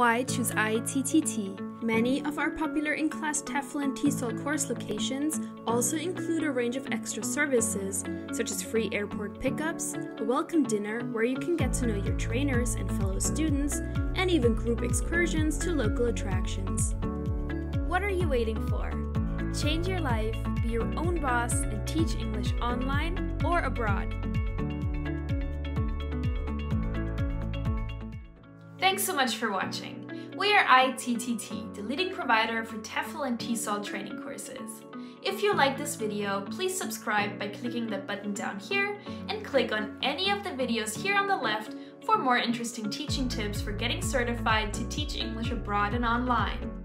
Why choose ITTT? Many of our popular in-class TEFL and TESOL course locations also include a range of extra services, such as free airport pickups, a welcome dinner where you can get to know your trainers and fellow students, and even group excursions to local attractions. What are you waiting for? Change your life, be your own boss, and teach English online or abroad. Thanks so much for watching. We are ITTT, the leading provider for TEFL and TESOL training courses. If you like this video, please subscribe by clicking the button down here and click on any of the videos here on the left for more interesting teaching tips for getting certified to teach English abroad and online.